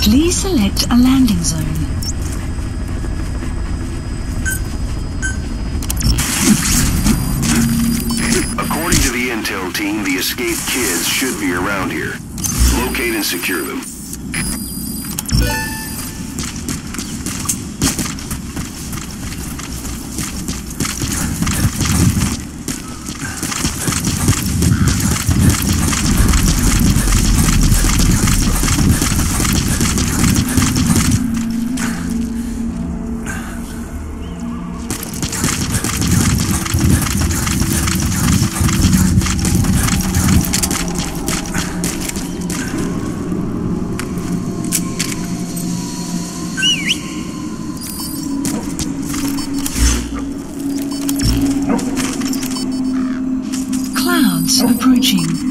Please select a landing zone. According to the intel team, the escaped kids should be around here. Locate and secure them. Approaching.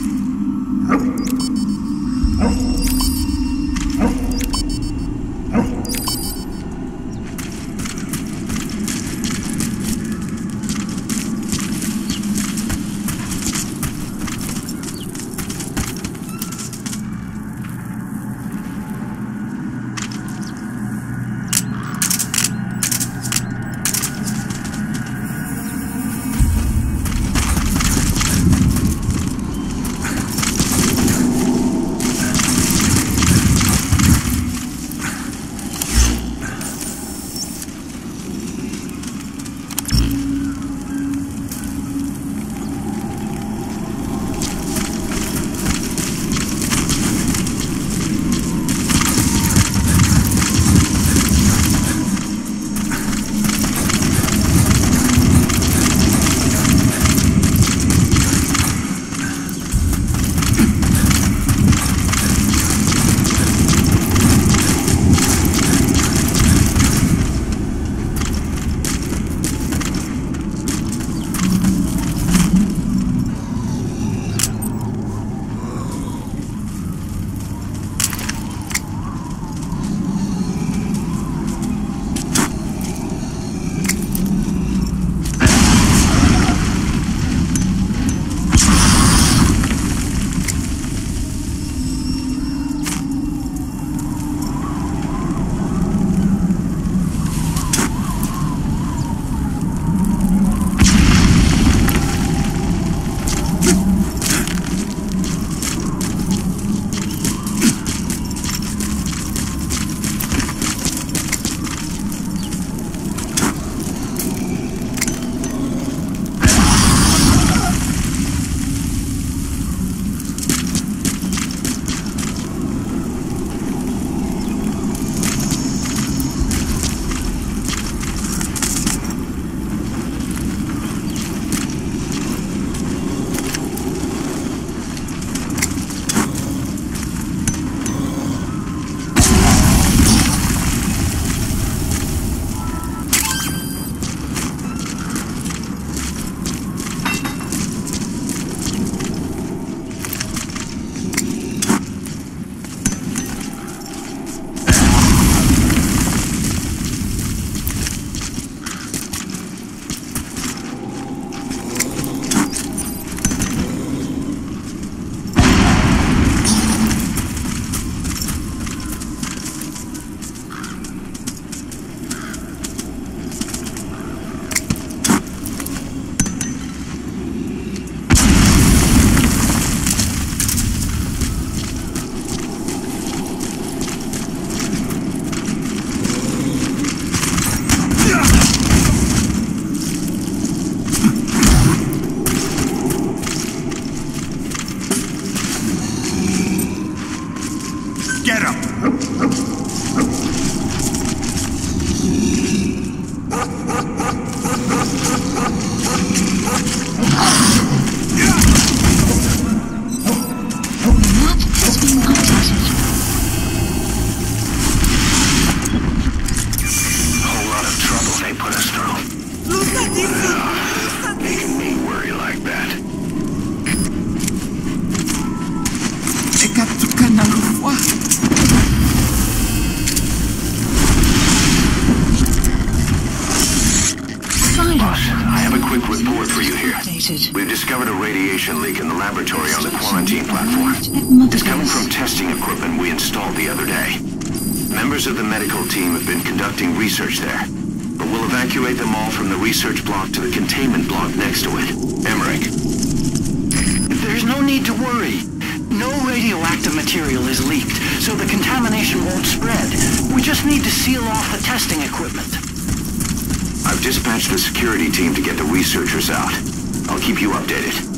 Making me worry like that. Ekatukan alufwa. Side Boss, I have a quick report for you here. We've discovered a radiation leak in the laboratory on the quarantine platform. It's coming from testing equipment we installed the other day. Members of the medical team have been conducting research there. But we'll evacuate them all from the research block to the containment block next to it. Emmerich. There's no need to worry. No radioactive material is leaked, so the contamination won't spread. We just need to seal off the testing equipment. I've dispatched the security team to get the researchers out. I'll keep you updated.